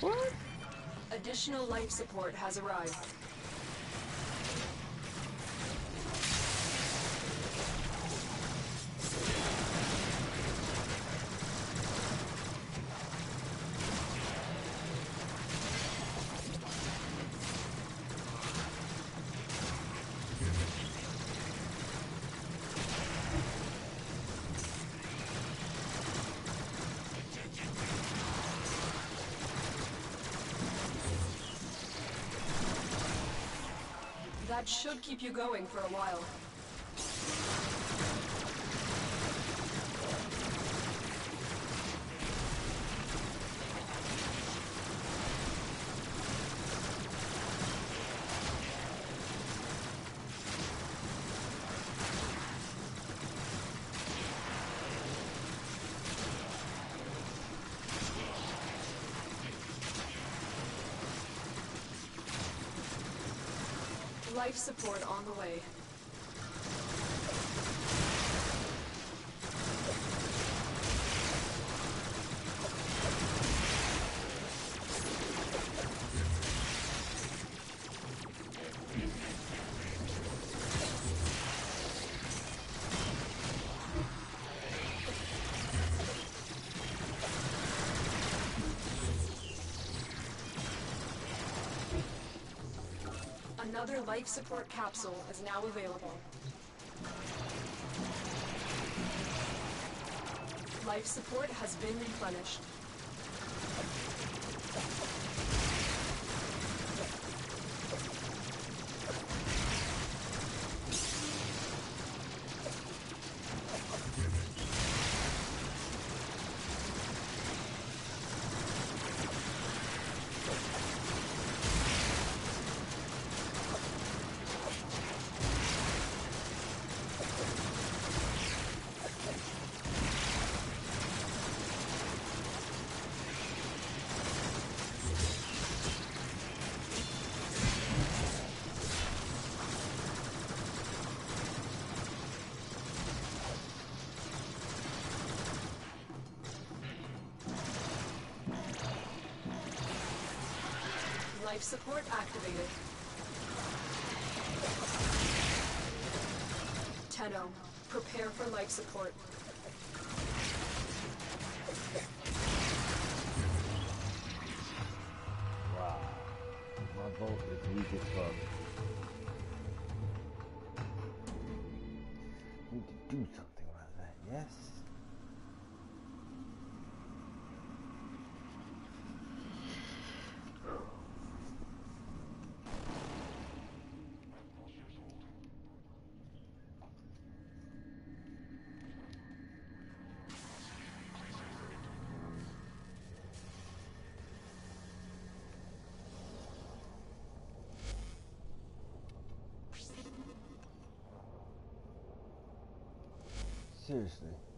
What? Additional life support has arrived. That should keep you going for a while. Life support on the way. Another life support capsule is now available. Life support has been replenished. Life support activated. Tenno, prepare for life support. Wow. My boat is weak as fuck. Need to do something 強いですね。